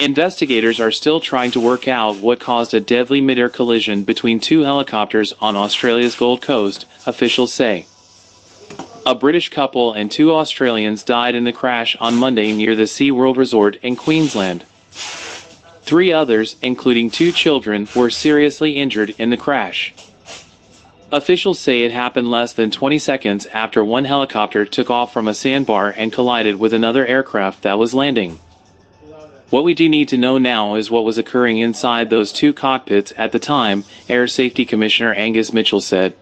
Investigators are still trying to work out what caused a deadly mid-air collision between two helicopters on Australia's Gold Coast, officials say. A British couple and two Australians died in the crash on Monday near the SeaWorld Resort in Queensland. Three others, including two children, were seriously injured in the crash. Officials say it happened less than 20 seconds after one helicopter took off from a sandbar and collided with another aircraft that was landing. What we do need to know now is what was occurring inside those two cockpits at the time, Air Safety Commissioner Angus Mitchell said.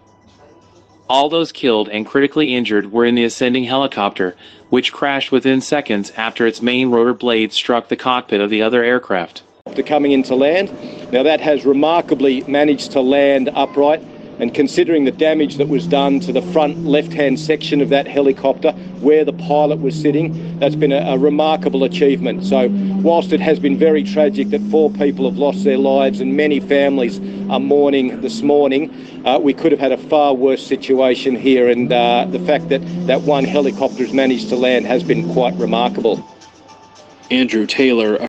All those killed and critically injured were in the ascending helicopter, which crashed within seconds after its main rotor blade struck the cockpit of the other aircraft. After coming into land. Now that has remarkably managed to land upright and considering the damage that was done to the front left-hand section of that helicopter where the pilot was sitting, that's been a, a, remarkable achievement. So whilst it has been very tragic that four people have lost their lives and many families are mourning this morning, uh, we could have had a far worse situation here and uh, the fact that that one helicopter has managed to land has been quite remarkable. Andrew Taylor